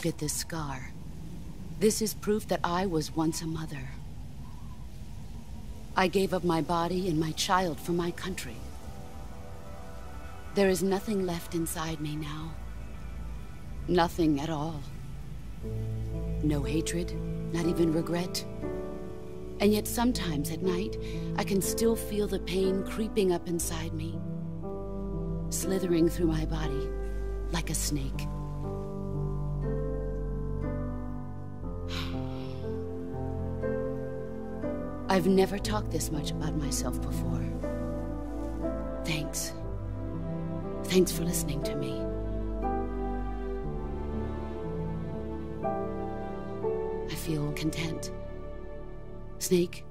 Look at this scar. This is proof that I was once a mother. I gave up my body and my child for my country. There is nothing left inside me now. Nothing at all. No hatred, not even regret. And yet sometimes at night, I can still feel the pain creeping up inside me, slithering through my body like a snake. I've never talked this much about myself before. Thanks. Thanks for listening to me. I feel content. Snake?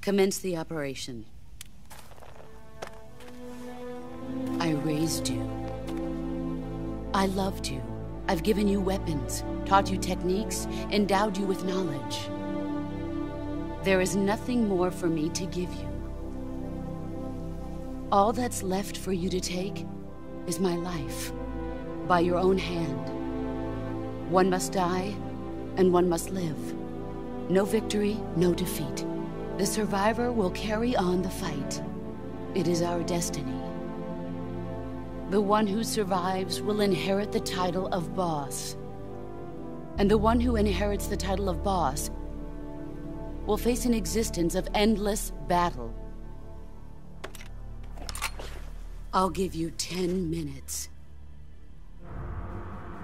Commence the operation. I raised you. I loved you. I've given you weapons, taught you techniques, endowed you with knowledge. There is nothing more for me to give you. All that's left for you to take is my life, by your own hand. One must die, and one must live. No victory, no defeat. The survivor will carry on the fight. It is our destiny. The one who survives will inherit the title of boss. And the one who inherits the title of boss will face an existence of endless battle. I'll give you ten minutes.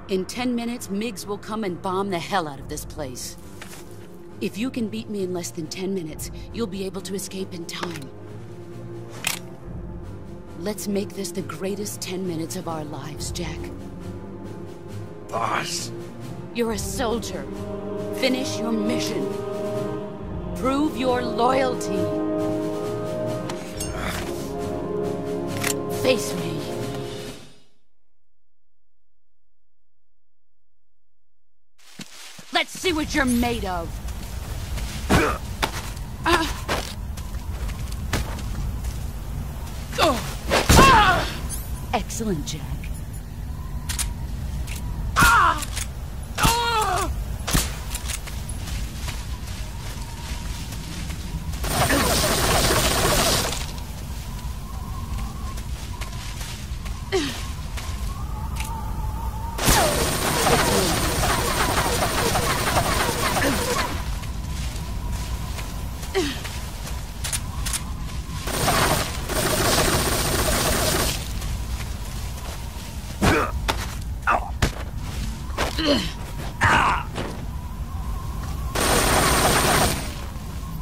In ten minutes, MiGs will come and bomb the hell out of this place. If you can beat me in less than ten minutes, you'll be able to escape in time. Let's make this the greatest 10 minutes of our lives, Jack. Boss. You're a soldier. Finish your mission. Prove your loyalty. Face me. Let's see what you're made of. Uh. Excellent, Jack.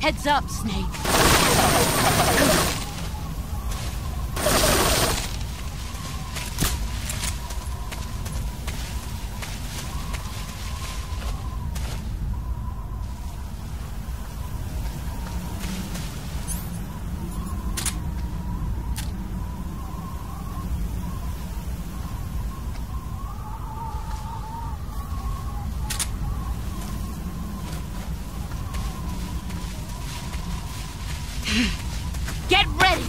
Heads up, Snake. Get ready!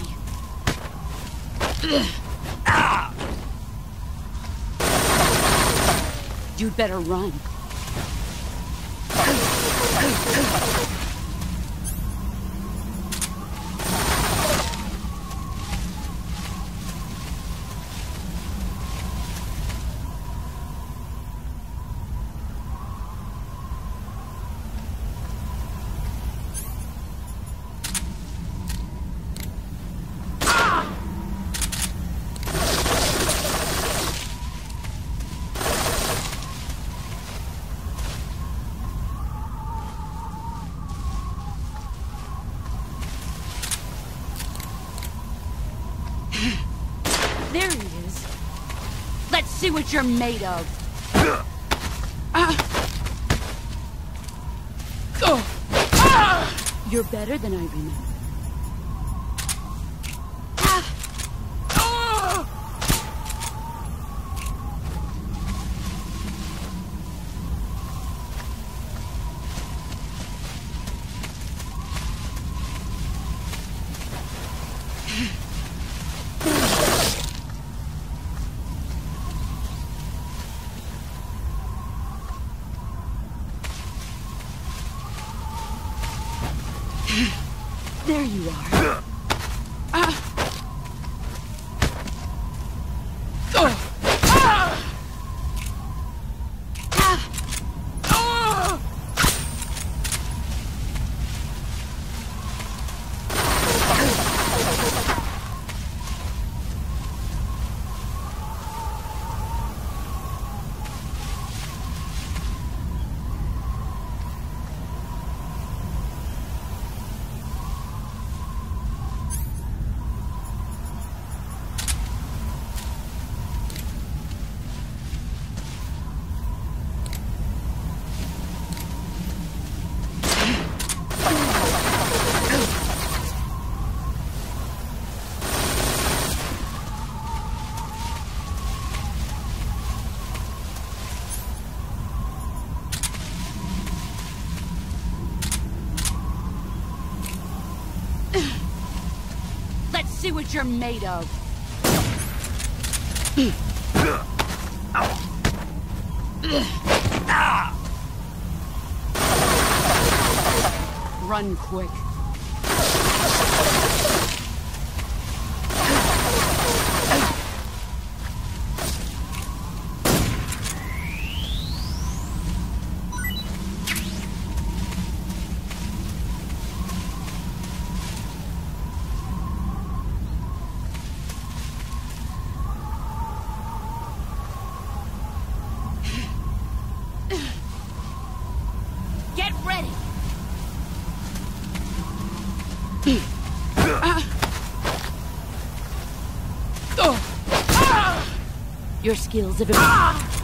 You'd better run. There he is. Let's see what you're made of. Uh. You're better than I remember. There you are. Let's see what you're made of. Run quick. Your skills have improved.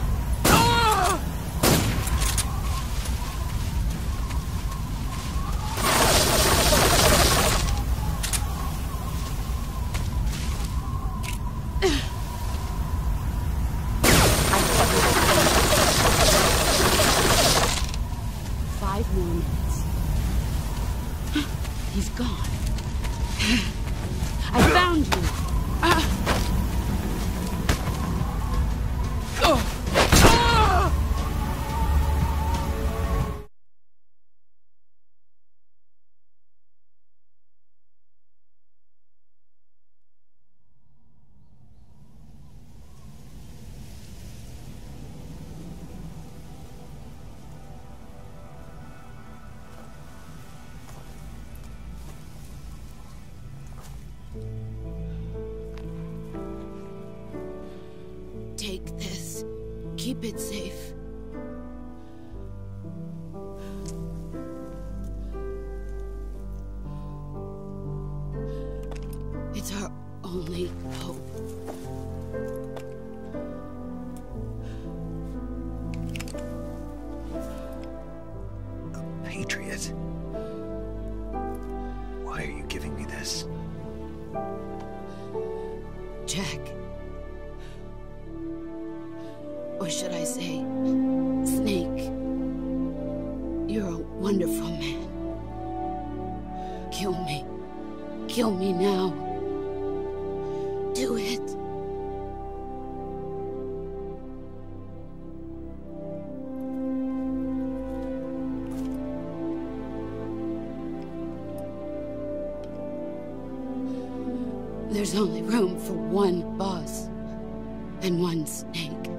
Five more minutes. He's gone. I found you. Keep it safe. It's our only hope. Patriot. Why are you giving me this? Jack. Or should I say, Snake? You're a wonderful man. Kill me. Kill me now. Do it. There's only room for one boss and one snake.